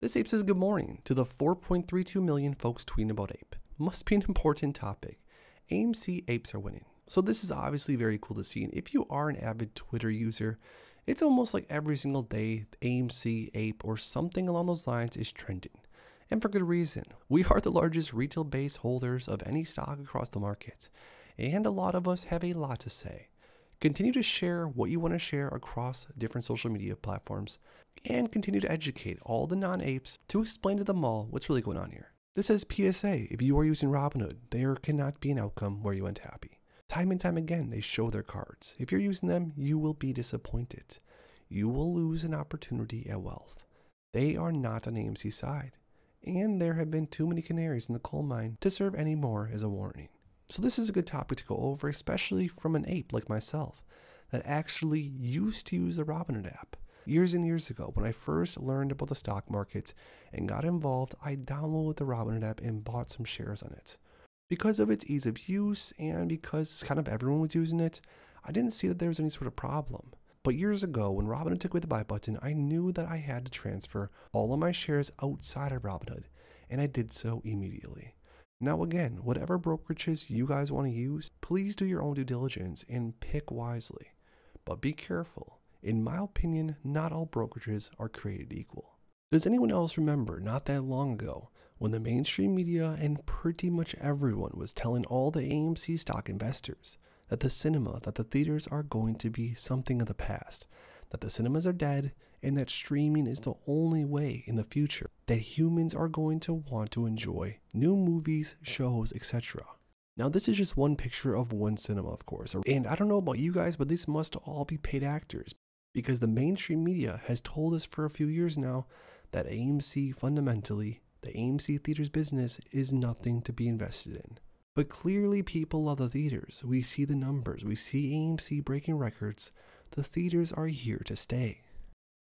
This ape says good morning to the 4.32 million folks tweeting about ape. Must be an important topic. AMC apes are winning. So this is obviously very cool to see. And if you are an avid Twitter user, it's almost like every single day AMC, ape, or something along those lines is trending. And for good reason. We are the largest retail based holders of any stock across the market. And a lot of us have a lot to say. Continue to share what you want to share across different social media platforms and continue to educate all the non apes to explain to them all what's really going on here. This says PSA if you are using Robinhood, there cannot be an outcome where you went happy. Time and time again, they show their cards. If you're using them, you will be disappointed. You will lose an opportunity at wealth. They are not on AMC's side, and there have been too many canaries in the coal mine to serve any more as a warning. So, this is a good topic to go over, especially from an ape like myself that actually used to use the Robinhood app. Years and years ago, when I first learned about the stock market and got involved, I downloaded the Robinhood app and bought some shares on it. Because of its ease of use and because kind of everyone was using it, I didn't see that there was any sort of problem. But years ago, when Robinhood took away the buy button, I knew that I had to transfer all of my shares outside of Robinhood, and I did so immediately. Now, again, whatever brokerages you guys want to use, please do your own due diligence and pick wisely. But be careful. In my opinion, not all brokerages are created equal. Does anyone else remember not that long ago when the mainstream media and pretty much everyone was telling all the AMC stock investors that the cinema, that the theaters are going to be something of the past, that the cinemas are dead and that streaming is the only way in the future that humans are going to want to enjoy new movies, shows, etc. Now, this is just one picture of one cinema, of course. And I don't know about you guys, but this must all be paid actors because the mainstream media has told us for a few years now that AMC fundamentally, the AMC theaters business is nothing to be invested in. But clearly, people love the theaters. We see the numbers, we see AMC breaking records. The theaters are here to stay.